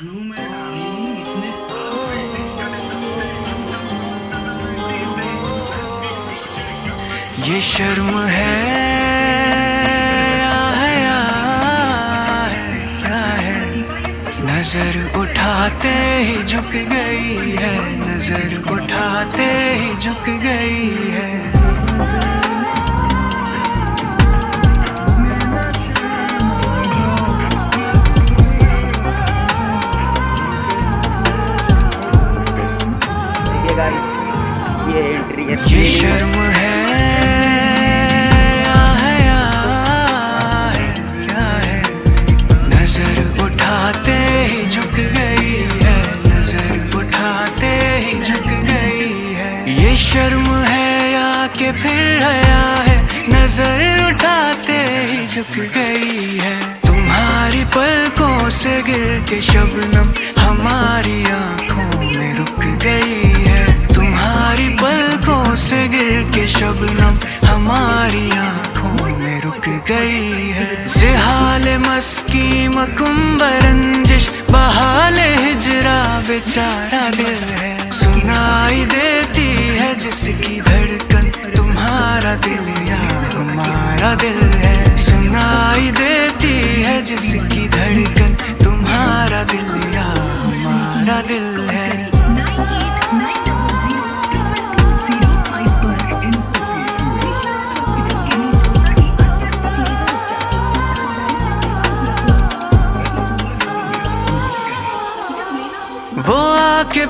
ये शर्म है है? नज़र उठाते ही झुक गई है, नज़र उठाते ही झुक गई ये एंट्री है। ये शर्म है उठाते ही झुक है, नज़र उठाते ही झुक गई है। ये शर्म है या के फिर हया है, नज़र उठाते ही झुक गई है। तुम्हारी पलकों से गिर के शबनम हमारी आँखों में रुक गई है। जिहाल मस्की मकुम्बरंजिश बहाल हिजरा बेचारा दिल है। सुनाई देती है जिसकी धड़कन, तुम्हारा दिल या हमारा दिल है। सुनाई देती है जिसकी धड़कन, तुम्हारा दिल या हमारा दिल वो आके